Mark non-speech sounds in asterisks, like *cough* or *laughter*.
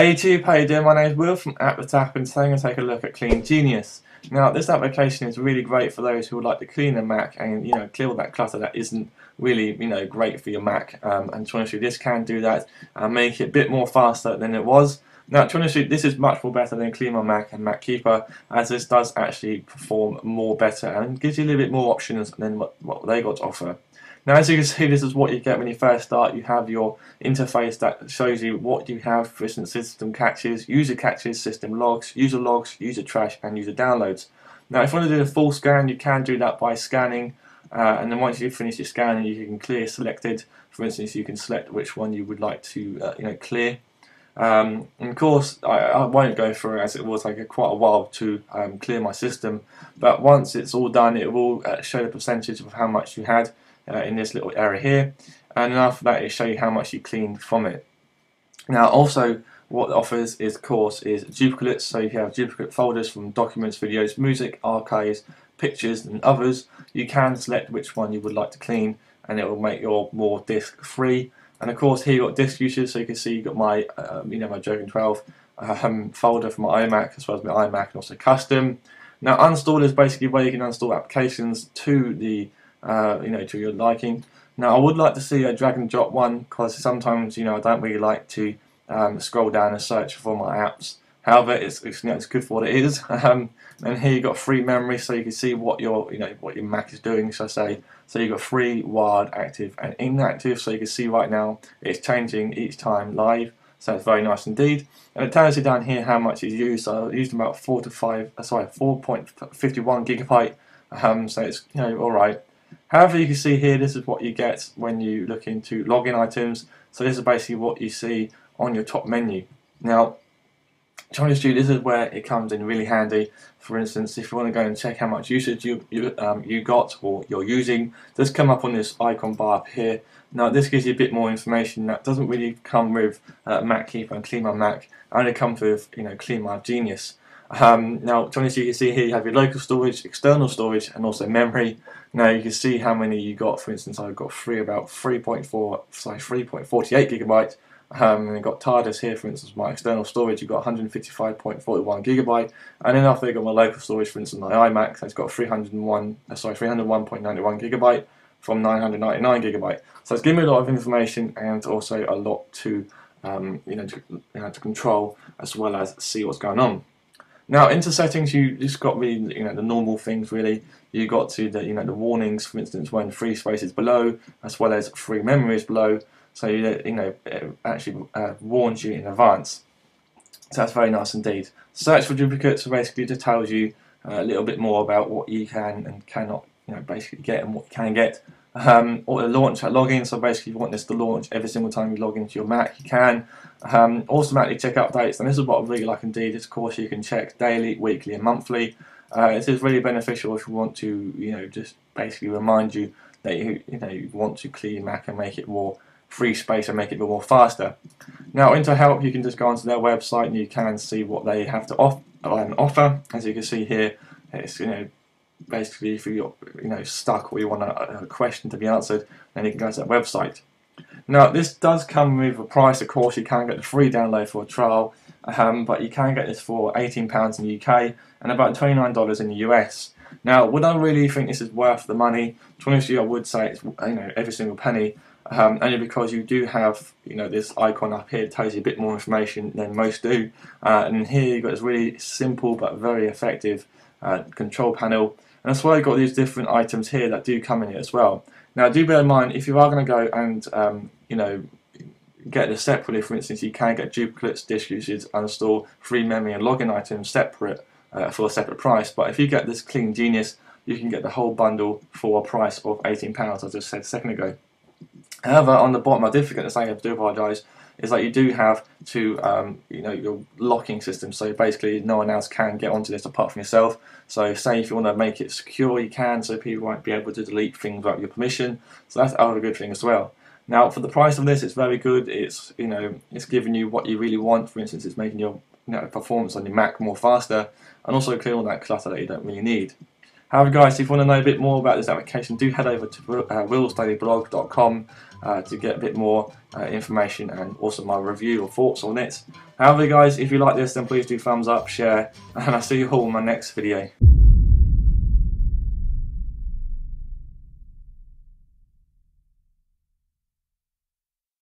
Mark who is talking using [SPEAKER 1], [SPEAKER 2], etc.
[SPEAKER 1] Hey YouTube, how you doing? My name is Will from AppTheTap and today I'm going to take a look at CleanGenius. Now this application is really great for those who would like to clean a Mac and you know clear all that clutter that isn't really you know great for your Mac um, and to be honest with you this can do that and make it a bit more faster than it was. Now to be honest with you this is much more better than CleanMyMac and MacKeeper as this does actually perform more better and gives you a little bit more options than what, what they got to offer. Now as you can see this is what you get when you first start. You have your interface that shows you what you have, for instance system caches, user caches, system logs, user logs, user trash and user downloads. Now if you want to do a full scan you can do that by scanning uh, and then once you finish your scanning you can clear selected. For instance you can select which one you would like to uh, you know clear. Um, and of course, I, I, won't go through it as it will take quite a while to um, clear my system, but once it's all done, it will uh, show the percentage of how much you had uh, in this little area here and after that it show you how much you cleaned from it. Now also what it offers is of course is duplicates so if you have duplicate folders from documents, videos, music, archives, pictures and others. You can select which one you would like to clean and it will make your more disk free and of course here you've got disk usage so you can see you've got my um, you know my Dragon 12 um, folder for my iMac as well as my iMac and also custom. Now uninstall is basically where you can install applications to the uh, you know, to your liking. Now, I would like to see a drag and drop one because sometimes, you know, I don't really like to um, scroll down and search for my apps. However, it's, it's, you know, it's good for what it is. *laughs* Um, and here you've got free memory, so you can see what your you know what your Mac is doing. So I say, so you've got free, wired, active, and inactive. So you can see right now it's changing each time live. So it's very nice indeed. And it tells you down here how much is used. So I used about four to five, sorry, 4.51 gigabyte. Um, so it's you know all right. However, you can see here, this is what you get when you look into login items. So this is basically what you see on your top menu. Now, China Studio, this is where it comes in really handy. For instance, if you want to go and check how much usage you you, um, you got or you're using, just come up on this icon bar up here. Now, this gives you a bit more information that doesn't really come with uh, MacKeeper and CleanMyMac. It only comes with you know Clean My Genius. Um, now, to you can see here you have your local storage, external storage, and also memory. Now you can see how many you got. For instance, I've got three about 3.4, sorry, 3.48 gigabytes. Um, and I've got TARDIS here, for instance, my external storage, you've got 155.41 gigabyte, and then after I got my local storage, for instance, my iMac, it's got 301, uh, sorry, 301.91 gigabyte from 999 gigabyte. So it's giving me a lot of information and also a lot to, um, you know, to, you know, to control as well as see what's going on. Now into settings you just got really you know the normal things really. You got to the you know the warnings for instance when free space is below as well as free memory is below. So you, you know it actually uh, warns you in advance. So that's very nice indeed. Search for duplicates basically just tells you uh, a little bit more about what you can and cannot you know basically get and what you can get. Um, or the launch at login, so basically you want this to launch every single time you log into your Mac, you can. Um, automatically check updates, and this is what I really like indeed. This course you can check daily, weekly, and monthly. Uh, is really beneficial if you want to, you know, just basically remind you that you, you know, you want to clean Mac and make it more free space and make it more faster. Now, into help, you can just go onto their website and you can see what they have to off um, offer. As you can see here, it's you know basically if you're you know stuck or you want a, a question to be answered, then you can go to that website. Now this does come with a price, of course you can get the free download for a trial, um, but you can get this for £18 in the UK and about $29 in the US. Now would I really think this is worth the money? To be honest with you I would say it's you know every single penny, um, only because you do have you know this icon up here that tells you a bit more information than most do, uh, and here you've got this really simple but very effective uh, control panel, and that's why you've got these different items here that do come in here as well. Now do bear in mind if you are going to go and um, you know, get this separately. For instance, you can get duplicates, disk usage, uninstall, free memory, and login items separate uh, for a separate price. But if you get this CleanGenius, you can get the whole bundle for a price of £18, as I just said a second ago. However, on the bottom, I did forget to say, I do apologise, is that you do have to, um, you know, your locking system. So basically, no one else can get onto this apart from yourself. So say if you want to make it secure, you can, so people won't be able to delete things without your permission. So that's another good thing as well. Now, for the price of this, it's very good. It's you know, it's giving you what you really want. For instance, it's making your you know, performance on your Mac more faster, and also clear all that clutter that you don't really need. However, guys, if you want to know a bit more about this application, do head over to uh, willsdailyblog.com uh, to get a bit more uh, information and also my review or thoughts on it. However, guys, if you like this, then please do thumbs up, share, *laughs* and I'll see you all in my next video.